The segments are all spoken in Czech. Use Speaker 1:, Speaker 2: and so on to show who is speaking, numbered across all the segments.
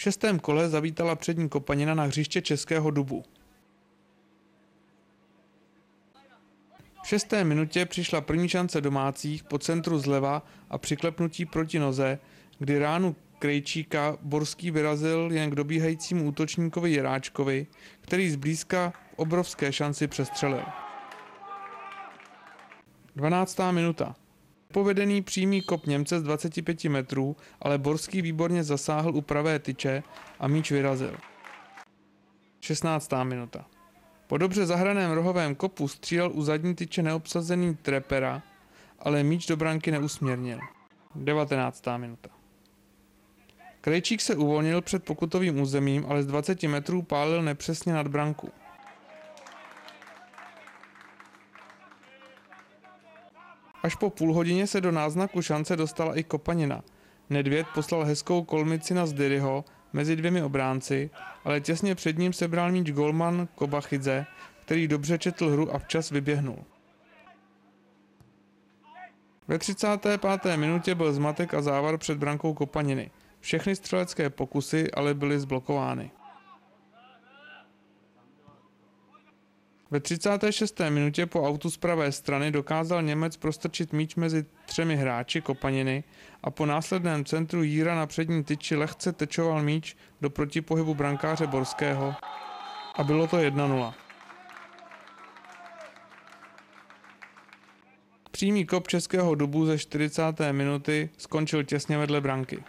Speaker 1: V šestém kole zavítala přední kopanina na hřiště Českého dubu. V šesté minutě přišla první šance domácích po centru zleva a přiklepnutí proti noze, kdy ránu Krejčíka Borský vyrazil jen k dobíhajícímu útočníkovi Jeráčkovi, který zblízka v obrovské šanci přestřelil. 12. minuta. Povedený přímý kop Němce z 25 metrů, ale Borský výborně zasáhl u pravé tyče a míč vyrazil. 16. minuta. Po dobře zahraném rohovém kopu střílel u zadní tyče neobsazený trepera, ale míč do branky neusměrnil. 19. minuta. Krejčík se uvolnil před pokutovým územím, ale z 20 metrů pálil nepřesně nad branku. Až po půl hodině se do náznaku šance dostala i Kopanina. Nedvěd poslal hezkou kolmici na Zdyryho mezi dvěmi obránci, ale těsně před ním sebral míč golman Kobachidze, který dobře četl hru a včas vyběhnul. Ve 35. minutě byl zmatek a závar před brankou Kopaniny. Všechny střelecké pokusy ale byly zblokovány. Ve 36. minutě po autu z pravé strany dokázal Němec prostrčit míč mezi třemi hráči Kopaniny a po následném centru Jíra na přední tyči lehce tečoval míč do protipohybu brankáře Borského a bylo to 1-0. Přímý kop českého dubu ze 40. minuty skončil těsně vedle branky.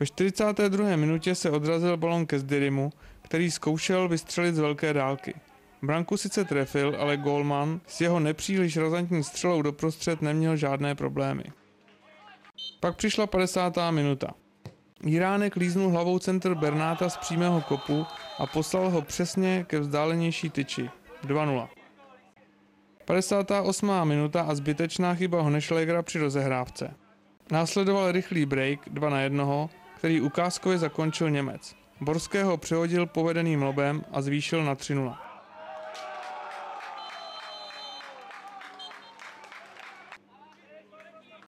Speaker 1: Ve 42. minutě se odrazil balon ke Zdyrimu, který zkoušel vystřelit z velké dálky. Branku sice trefil, ale Golman s jeho nepříliš razantní střelou doprostřed neměl žádné problémy. Pak přišla 50. minuta. Iránek líznul hlavou centr Bernáta z přímého kopu a poslal ho přesně ke vzdálenější tyči. 2-0. 58. minuta a zbytečná chyba Honešlegera při rozehrávce. Následoval rychlý break 2 na 1, který ukázkově zakončil Němec. Borského přehodil povedeným lobem a zvýšil na 3-0.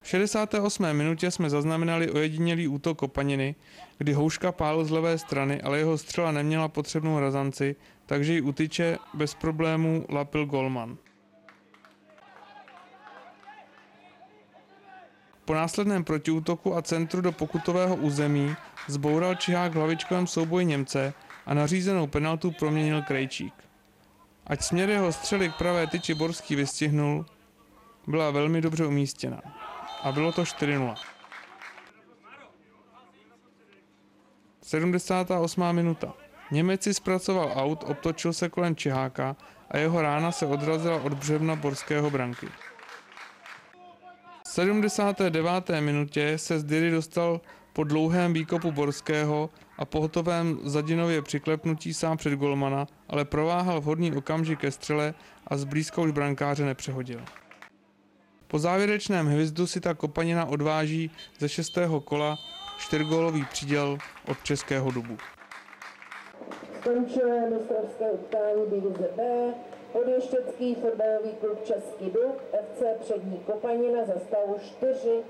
Speaker 1: V 68. minutě jsme zaznamenali ojedinělý útok Kopaniny, kdy Houška pál z levé strany, ale jeho střela neměla potřebnou razanci, takže ji utyče bez problémů lapil Golman. Po následném protiútoku a centru do pokutového území zboural Čihák v hlavičkovém souboji Němce a nařízenou penaltu proměnil Krejčík. Ať směr jeho střely k pravé tyči Borský vystihnul, byla velmi dobře umístěna. A bylo to 4-0. 78. minuta. Němec si zpracoval aut, obtočil se kolem Čiháka a jeho rána se odrazila od břevna borského branky. 79. minutě se z Dyry dostal po dlouhém výkopu Borského a pohotovém Zadinově přiklepnutí sám před golmana, ale prováhal vhodný okamžik ke střele a zblízka už brankáře nepřehodil. Po závěrečném hvizdu si ta kopanina odváží ze šestého kola čtyřgólový příděl od Českého dubu.
Speaker 2: Skončuje mistrovské utkání divize B. Podještěcký fotbalový klub Český Dub FC Přední Kopanina za stavu 4-0.